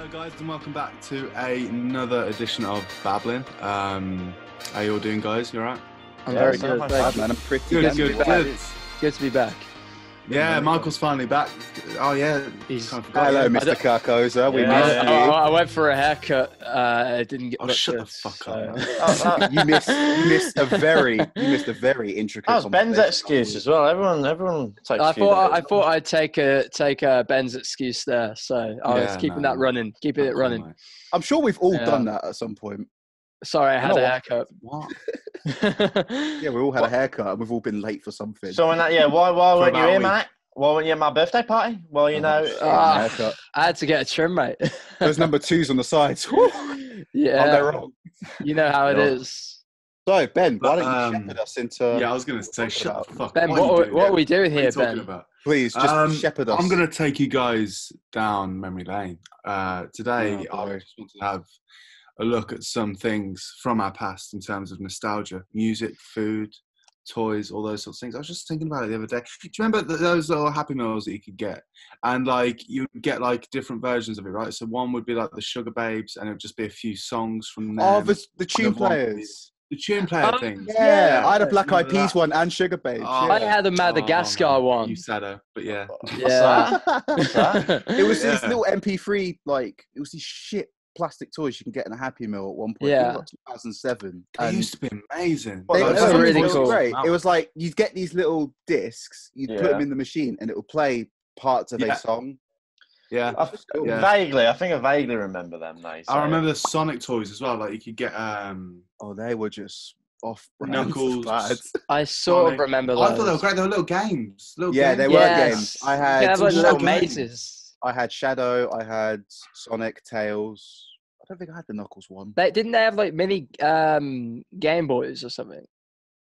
Hello, guys, and welcome back to another edition of Babbling. Um, how you all doing, guys? You alright? I'm very good. much thank you. man. I'm pretty Good, good. good, good. Good to be back. Yeah, Michael's finally back. Oh yeah, He's- kind of forgot. Hello, I Mr. Carcosa. We Yeah. Missed I, you. I went for a haircut. Uh, it didn't get. Oh, shut the fuck so- up. Oh, oh, you missed. You missed a very. You missed a very intricate. That was Ben's excuse as well. Everyone, everyone takes. I few thought I days. thought I'd take a take a Ben's excuse there, so I was Yeah, keeping no, that running, keeping it running. mate. I'm sure we've all Yeah. done that at some point. Sorry, I had know a haircut. What? Yeah, we all had a haircut and we've all been late for something. So when that, yeah, why, why weren't you here, week. mate? Why weren't you at my birthday party? Well, you Oh, know, shit, Ah. haircut. I had to get a trim, mate. Those number twos on the sides. Whew, Can't yeah, go wrong. you know how it Yeah. is. So Ben, why don't you Um, shepherd us into? Yeah, I was gonna say, shut about- the fuck. Ben, up. what, are doing? what are we doing here, Ben? about? Please just Um, shepherd us. I'm going to take you guys down memory lane. Uh, today, Oh, I just want to have a look at some things from our past in terms of nostalgia, music, food, toys, all those sorts of things. I was just thinking about it the other day. Do you remember th- those little Happy Meals that you could get? And like you would get like different versions of it, right? So one would be like the Sugababes, and it would just be a few songs from there. Oh, the, the tune one- players. the tune player Oh, things. Yeah, I had a Black Eyed Peas one and Sugababes. Oh, I had a Madagascar Oh, one. You saddo, but yeah. Yeah. What's that? It was these Yeah. little MP3 like it was this shit plastic toys you can get in a Happy Meal at one point. Yeah. Yeah, like 2007. They used to be amazing. they, Well, for those some are reason really it was cool. great. It was like you'd get these little discs, you'd put them in the machine, and it would play parts of Yeah. a song. yeah. I, Yeah. Vaguely, I think I vaguely remember them. Now, you I remember the Sonic toys as well. Like you could get um Oh, they were just off Knuckles. I sort Sonic. of remember Those. I thought they were great. They were little games. Little Yeah, games. they were Yes. games. I had can have like all little mazes. I had Shadow. I had Sonic, Tails. I don't think I had the Knuckles one. They didn't they have like mini um Game Boys or something?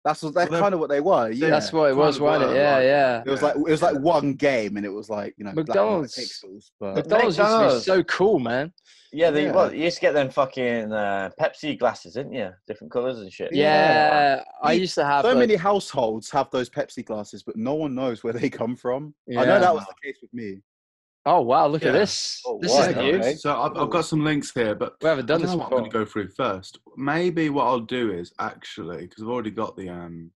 That's what- that's Well, they're- kind of what they were. Yeah, That's what it kind was, wasn't it? Yeah, like- yeah. It was like it was like one game, and it was like you know black and McDonald's. pixels. But McDonald's used to be so cool, man. Yeah, they, Yeah. Well, you used to get them fucking uh, Pepsi glasses, didn't you? Different colours and shit. Yeah, I used to have so like, many households have those Pepsi glasses, but no one knows where they come from. I know that was the case with me. Oh wow, look at this. Oh, this wow, is okay. So I've, I've got some links here, but We haven't I done don't this know what I'm before. going to go through first. Maybe what I'll do is actually because I've already got the um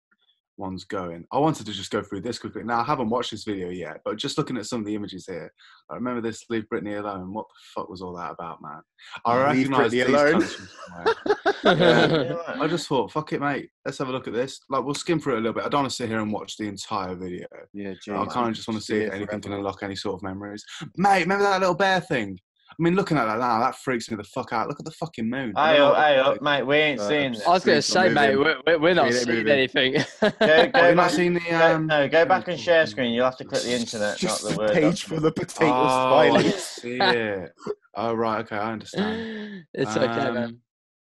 ones going. I wanted to just go through this quickly. Now I haven't watched this video yet, but just looking at some of the images here, I remember this "Leave Britney Alone." What the fuck was all that about, man? I Leave recognise Britney these alone. cunts from somewhere. Yeah. I just thought, fuck it, mate. Let's have a look at this. Like, we'll skim through it a little bit. I don't want to sit here and watch the entire video. Yeah, I kind of just want to see if anything can unlock any sort of memories. Mate, remember that little bear thing? I mean, looking at that now, that freaks me the fuck out. Look at the fucking moon. Hey Look up, at hey up, mate. We ain't Uh, seeing I was going to say, mate, we're, we're- we're not Streets seeing moving. anything. Go, Have go you not back, seen the go, um? no, go back and share screen. You'll have to click the internet, not Just the the word. page for the potato Oh, I smiley. see it. Oh right, okay, I understand. it's okay, Um, man.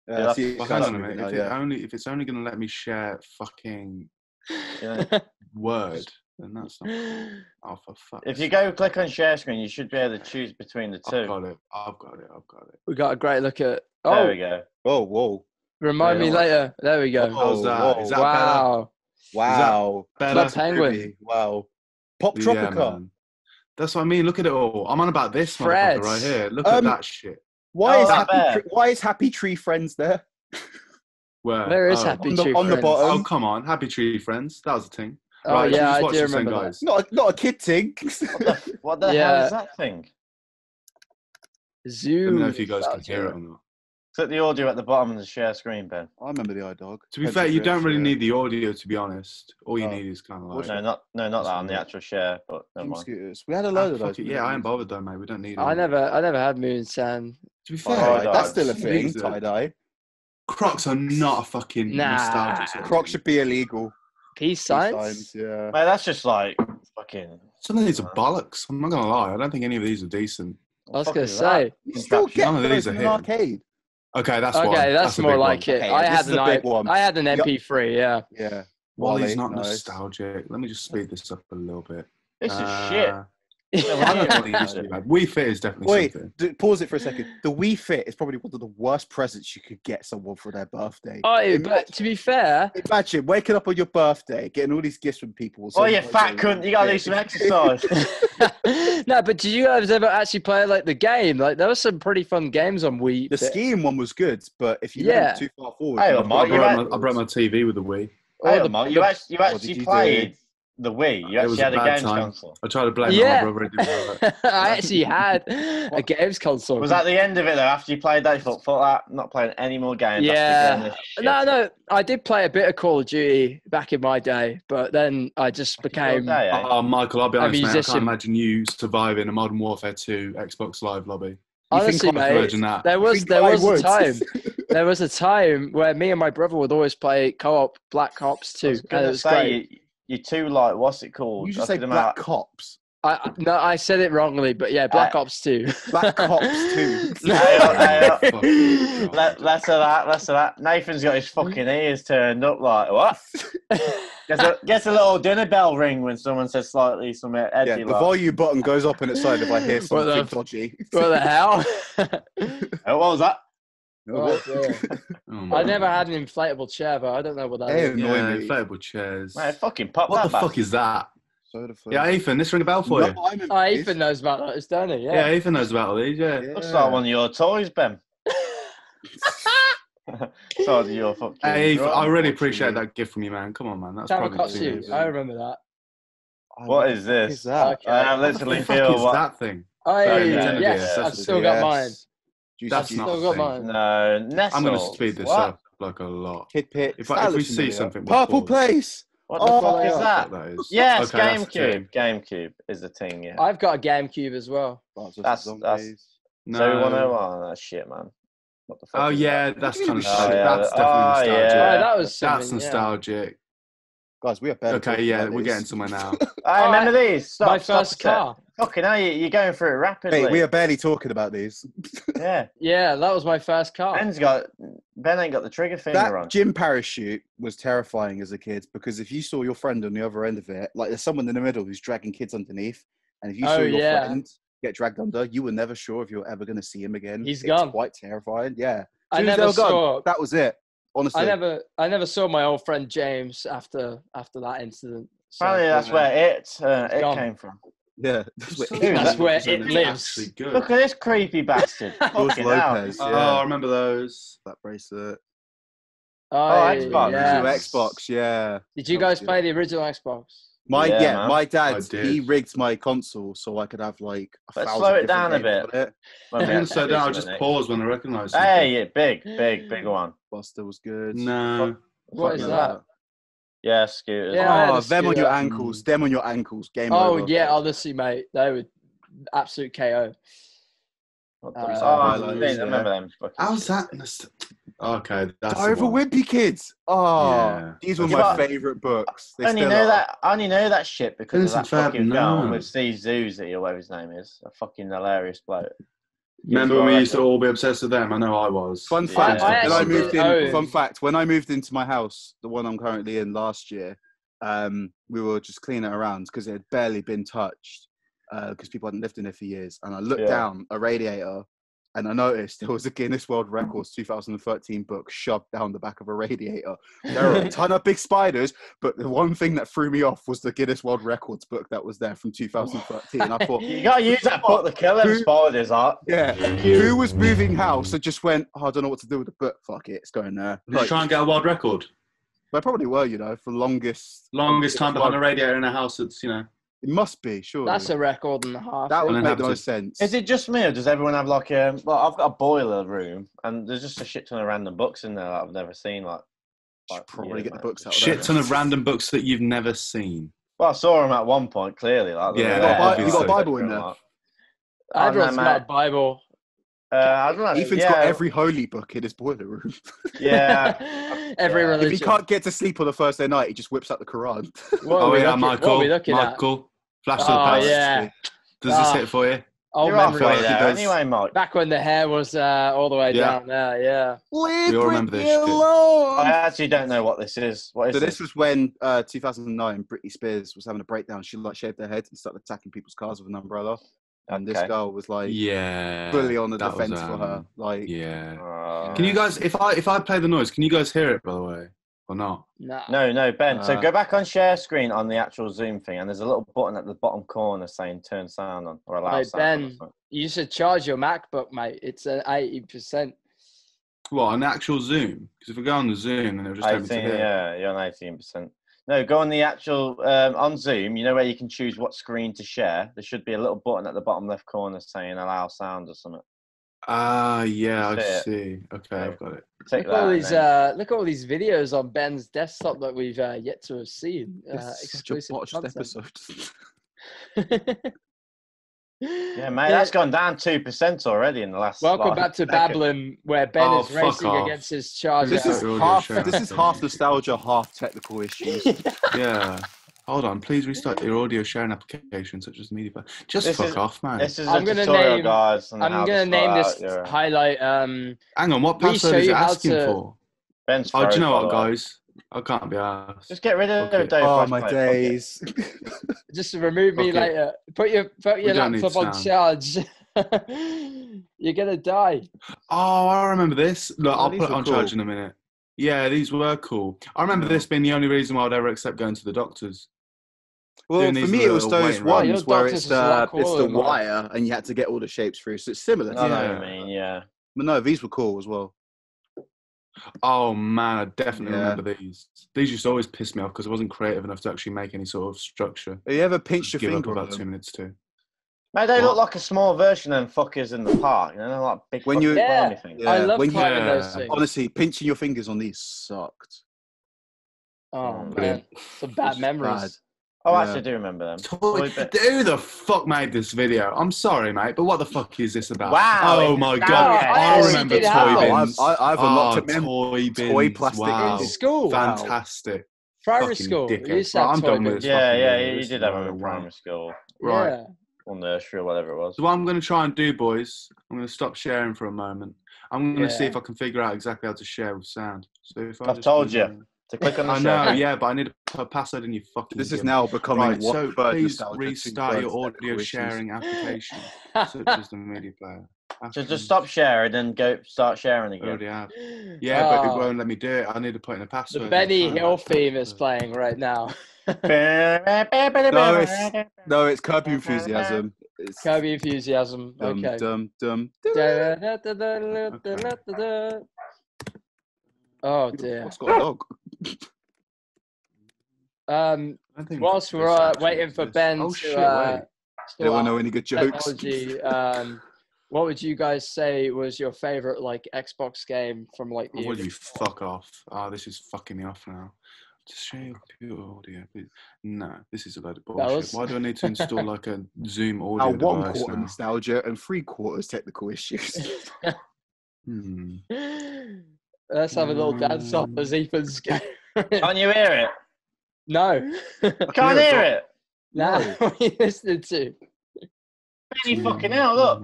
Yeah, Yeah, see, Well, hang on a minute. now, If, yeah. only, if it's only going to let me share fucking Yeah. word, then that's not. Oh, for fuck. If you go click on share screen, you should be able to choose between the two. I've got it. I've got it. I've got it. we got a great look at. There Oh, we go. Oh, whoa. remind Yeah, me later. There we go. How's that? whoa. Is that wow. Wow. better? Club Better. Penguin. Wow. Pop Yeah, Tropica. man. That's what I mean. Look at it all. I'm on about this Fred. right here. Look Um, at that shit. Why Oh, is happy? bear. Tree, why is Happy Tree Friends there? Where? Where is oh. Happy on the- Tree on the bottom. Oh come on, Happy Tree Friends. That was a thing. Oh Right, yeah, I watch do this then, remember that. guys? Not a, not a kid thing. What the, what the hell is that thing? Let don't know if you guys can hear it or not. Click the audio at the bottom of the share screen, Ben. I remember the iDog. To be Pencil fair, you don't really yeah. need the audio. To be honest, all you Oh. need is kind of like. No, not no, not that on the actual share, but never Dream mind. scooters. We had a Ah, load of fuck those. it, Yeah, I ain't movies. bothered though, mate. We don't need. I it. never, I never had Moon Sand. To be Oh, fair, Alright, God. that's still a thing. These are- Tie dye. Crocs are not a fucking Nah. nostalgia. Crocs should be illegal. Peace Peace signs. signs, Yeah. Mate, that's just like fucking. Some of these are bollocks. I'm not gonna lie. I don't think any of these are decent. I was gonna say. You still get None of these are in arcade. Okay, that's okay, one. that's, a more like one. it. Okay, I had an a I, big one. I had an MP3. Yeah. Yeah. Wally's Wally, not nice. nostalgic. Let me just speed this up a little bit. This is Uh, shit. I don't know what it used to be bad. Wii Fit is definitely Wait, something. d- pause it for a second. The Wii Fit is probably one of the worst presents you could get someone for their birthday. Oh, Imagine- but to be fair, Imagine waking up on your birthday, getting all these gifts from people. Oh, you saying, fat cunt! You gotta do some exercise. no, but did you guys ever actually play like the game? Like there was some pretty fun games on Wii. The Fit. skiing one was good, but if you Yeah. went too far forward, Hey, you well, might Mark, get you I had- broke, my, I broke my TV with the Wii. Oh, Hang the- on, Mark, the- you actually, you actually did you played do? The Wii. You actually had a bad games time. console. I tried to blame it Yeah. on my brother. It didn't. I actually had a games console. Was that the end of it though? After you played that, you thought, "Fuck that! I'm not playing any more games." Yeah. After doing this shit." No, no, I did play a bit of Call of Duty back in my day, but then I just Back in your became. day, eh? Oh, Michael, I'll be honest, mate. I musician. can't imagine you surviving a Modern Warfare 2 Xbox Live lobby. You Honestly, think I I can mate, imagine that. there was there I was a time there was a time where me and my brother would always play co-op Black Ops I 2, was and it was say great. You, you're too like what's it called? You just I say Black imagine- Cops. I, I- no, I said it wrongly, but yeah, Black Uh, Ops 2. Black Ops Two. Hey, hey. Let, less of that, less of that. Nathan's got his fucking ears turned up like what? Gets a, gets a little dinner bell ring when someone says slightly something edgy. Yeah, the like, volume button goes up and its side if I hear What the something f- dodgy. what the hell? what was that? Oh. Oh, I never had an inflatable chair, but I don't know what that Hey, is. annoy Yeah, me. inflatable chairs. Man, fucking pop What that the fuck is that? Soda food. Yeah, Ethan, this ring a bell for No, you. I remember Oh. Ethan knows about those, don't he? Yeah. Yeah. Ethan knows about all these, yeah. Looks like one of your toys, Ben. so your fucking. Hey, Ethan. I really appreciate that gift from you, man. Come on, man. That's probably Tamagotchi. between I remember that. Oh, What the is fuck this? Is that? Okay. I What the literally fuck feel is what. that thing? Sorry, yeah, yeah, yes, yeah, I've still got Yes. Mine. Juicy That's juice. not Still a got thing. mine. No, Nestle. I'm going to speed this what? up like a lot. Kid Pit. If I- if we see something, we'll Purple pause. Place. What the Oh, fuck is yeah. that? That is. Yes, Okay, that's the GameCube. GameCube is the thing. Yeah. I've got a GameCube as well. Plants vs. That's- that's- No. So we want to. Oh, that shit, man. What the fuck? Oh is yeah, that? that's kind of mean? Oh, yeah. that's Oh, definitely nostalgic. yeah. Oh, that was That's something, yeah. nostalgic. Guys, we are better. Okay, yeah, we're this. getting somewhere now. I remember these. Stop, My stop first a sec. car. Fucking hell, you- you're going through it rapidly. Mate, we are barely talking about these. Yeah. Yeah, that was my first car. Ben's got. Ben ain't got the trigger finger That on. gym parachute was terrifying as a kid because if you saw your friend on the other end of it, like there's someone in the middle who's dragging kids underneath, and if you saw Oh, your yeah. friend get dragged under, you were never sure if you were ever going to see him again. He's It was gone. quite terrifying. Yeah. I Soon as they never were gone, saw. That was it. Honestly. I never, I never saw my old friend James after after that incident. So, Apparently, that's yeah. where it uh, it gone. came from. Yeah. That's what- Dude, That's where it lives. good. Look at this creepy bastard. George Fucking hell. Lopez. Oh, I remember those. that bracelet. Oh, Xbox. yeah. Original Xbox. Yeah. Did you guys play the original Xbox? My Yeah, yeah, my dad he rigged my console so I could have like a Let's thousand slow it down a bit. on it. When we I didn't slow down. I this, just wasn't it? paused when I recognise. Hey, yeah, big, big, big one. Buster was good. No. What is Fuck that? Yeah, scooters. Yeah, I had Oh, a them on your ankles. Them on your ankles. Game Oh over. yeah, honestly, mate, they were absolute KO. Uh, oh, I, highlights, think- I yeah. remember them. How's that? Nost- Okay, that's Die the over. Wimpy Kids. Oh, Yeah. these were Yeah, my but- favourite books. They I only know are. that. I only know that shit because of Innocent that Fab, fucking no. film with Steve Zuzi or whatever his name is. A fucking hilarious bloke. Remember when we used to all be obsessed with them? I know I was. Fun fact: I when I moved in, own- fun fact: when I moved into my house, the one I'm currently in last year, um, we were just cleaning it around because it had barely been touched because people hadn't lived in it for years. And I looked Yeah. down a radiator, and I noticed there was a Guinness World Records 2013 book shoved down the back of a radiator. There are a ton of big spiders, but the one thing that threw me off was the Guinness World Records book that was there from 2013. I thought, You gotta use that book to kill them Who- spiders, huh? yeah, who was moving house and just went, oh, I don't know what to do with the book. Fuck it, it's going there. Did you try and get a world record? They probably were, you know, for longest. Longest time behind a Well, radiator in a house that's, you know. It must be, sure. That's a record and a half. that would make the most sense. Is it just me, or does everyone have like a? Well, I've got a boiler room, and there's just a shit ton of random books in there that I've never seen. Like, Should like, probably yeah, get the books out. Shit ton of random books that you've never seen. Well, I saw them at one point. Clearly, like Yeah, You got, a you got a. Bible in there. Like, I no, brought got a. Bible. Uh, I don't know. Ethan's yeah, got every holy book in his boiler room. Yeah. Every Yeah. religion. if he can't get to sleep on the first day night, he just whips out the Quran. What are oh we yeah, looking- Michael. What are we looking at? Michael. Flash to the Oh past. yeah. Does this Ah. hit for you? Old You're memory. feel like there anyway, Mike. Back when the hair was uh, all the way Yeah. down there, yeah. Leave We all remember this alone. I actually don't know what this is. What is So this? this was when uh, 2009 Britney Spears was having a breakdown. She like shaved her head and started attacking people's cars with an umbrella. And this girl was like Yeah. fully on the that was, defense for her. um, Like Yeah. Uh, Can you guys, if I if I play the noise, can you guys hear it by the way, or not? Nah. No, no, Ben. so Uh, go back on share screen on the actual Zoom thing, and there's a little button at the bottom corner saying "Turn sound on" or "Allow Hey, sound." Ben. something. You should charge your MacBook, mate. It's at eighty percent. What an actual Zoom? Because if we go on the Zoom, then it'll just take me to 18, yeah, you're on eighteen percent. No, go on the actual um, on Zoom. You know where you can choose what screen to share. There should be a little button at the bottom left corner saying "Allow sound" or something. Ah, yeah, I That's see. Okay, I've got it. Take Look at all these. Uh, look at all these videos on Ben's desktop that we've uh, yet to have seen. Uh, this is such a exclusive botched content. episode. yeah, mate, that's gone down two percent already in the last. Welcome like, back to decade. Babylon, where Ben Oh, is fuck racing off. against his charger. this is half. This is half nostalgia, half technical issues. Yeah. Hold on, please restart your audio sharing application such as Media. Player. Just This fuck is- off, man. This is I'm a gonna tutorial, name- guys. I'm gonna name this out your- highlight. Um, Hang on, what we password is it you asking to- for? Ben's Oh, do you know what, by the guys? I can't be asked. Just get rid of Okay. Oh, it. Dave oh my days! just remove me Okay. later. Put your put your don't laptop on charge. You're gonna die. Oh, I remember this. Look, Oh, I'll put it on cool. charge in a minute. Yeah, these were cool. I remember this being the only reason why I'd ever accept going to the doctors. Well, for me, it was little those waiting rooms. ones Your where it's is a the uh, it's the wire, and you had to get all the shapes through. So it's similar. To I know what Yeah. you mean, yeah. But no, these were cool as well. Oh man, I definitely Yeah. remember these. These used to always piss me off because I wasn't creative enough to actually make any sort of structure. Have you ever pinched your Give up finger on about two minutes too. Mate, they What? look like a small version of fuckers in the park. You know, they're like big When you- Yeah. blimey. Yeah, I love when you- climbing those things. Honestly, pinching your fingers on these sucked. Oh Mm. man, Brilliant. some bad It's memories. Bad. Oh, Yeah. actually, I do remember them. Toy, Toy who the fuck made this video? I'm sorry, mate, but what the fuck is this about? Wow, Oh my that god! bad. I I oh, remember toy have Oh, bins. I've, I, I've unlocked oh, a mem- toy bins. toy plastic wow. In school, Wow. Fantastic. primary Fucking school. dickhead. You used Right, I'm toy done with this. Yeah, fucking yeah, video. you did is have no them in primary school Right. Yeah. or nursery or whatever it was. So what I'm going to try and do, boys, I'm going to stop sharing for a moment. I'm going to see if I can figure out exactly how to share with sound. So if I I've just told do you. That- To click on the I show. know, yeah, but I need a password in your fucking. This is gimp. now becoming Right, one so please restart your audio sharing application, such as the media player. So just stop sharing and go start sharing I again. already have. Yeah, but it Oh, won't let me do it. I need to put in a password. the password. Benny Hill actually theme is playing right now. No, it's no, it's Curb Enthusiasm. It's Kirby enthusiasm. dum, Okay. dum, dum, Oh dear. What's got a dog? Um, I don't think whilst we're uh, waiting for. Ben oh, to shit, uh, wait. sort Anyone know any good jokes? technology, um, what would you guys say was your favorite like Xbox game from like Oh, the? will you fuck off? Oh, this is fucking me off now. Just share your computer audio, please. No, this is a load of bullshit. was- Why do I need to install like a Zoom Now audio one device quarter now? nostalgia and three quarters technical issues. Hmm. Let's have a little dance off as Ethan's going. Can't you hear it? no, I can't Yeah, hear it. no, what are you listening to? Benny fucking hell, look.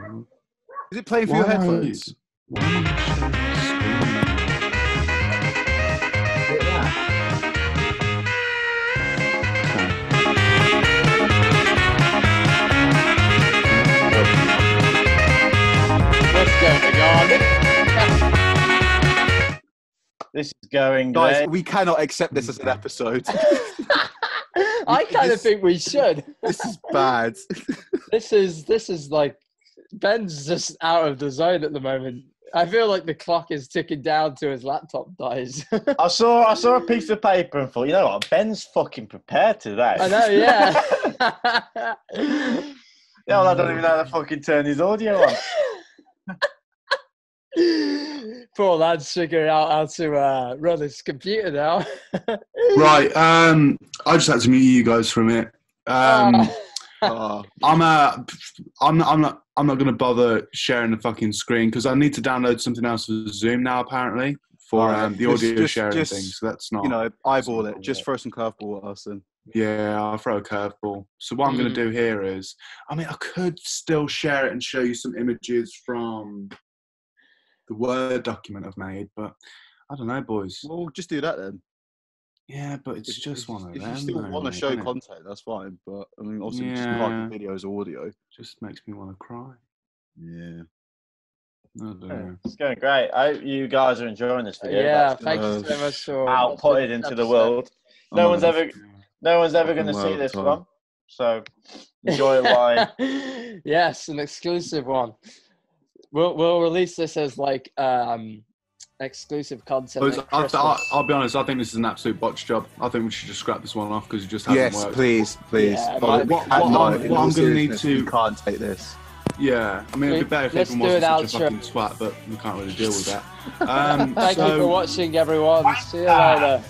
Is it playing for your Why? headphones? Why am I sharing This is going Guys, great. we cannot accept this as an episode. I kind of think we should. this is bad. This is this is like Ben's just out of the zone at the moment. I feel like the clock is ticking down to his laptop dies. I saw I saw a piece of paper and thought, you know what, Ben's fucking prepared today. I know, yeah. Yeah, well, I don't even know how to fucking turn his audio on. Poor lad's figuring out how to uh, run his computer now. Right. Um, I just had to mute you guys for a minute. Um, Ah. Oh, I'm uh, I'm not, I'm not, I'm not going to bother sharing the fucking screen because I need to download something else for Zoom now apparently for Alright, um, the just- audio just- sharing just, thing. So that's not. you know, eyeball it. Just throw some curveball at us and Yeah, I'll throw a curveball. So what I'm going Mm. to do here is, I mean, I could still share it and show you some images from the Word document I've made, but I don't know, boys. Well, just do that then. Yeah, but it's If- just if, one of if them. you still want to show content, that's fine. But I mean, obviously, we just Yeah. can't videos or audio. Just makes me want to cry. Yeah. I don't Yeah, know. It's going great. I hope you guys are enjoying this video. yeah, That's thank you so much for outputted into the world. No not one's ever, no one's ever going to see this Tom. one. So enjoy it while yes, an exclusive one. We'll we'll release this as like um exclusive content. Boys, I, I, I'll, be honest. I think this is an absolute botch job. I think we should just scrap this one off because it just hasn't Yes, worked. please, please. Yeah, But what- at what night, I'm- what I'm gonna need to- You can't take this. Yeah, I mean, it'd be better if Let's everyone do wasn't an such a fucking twat, but we can't really deal with that. Um, Thank so, you for watching, everyone. See you later.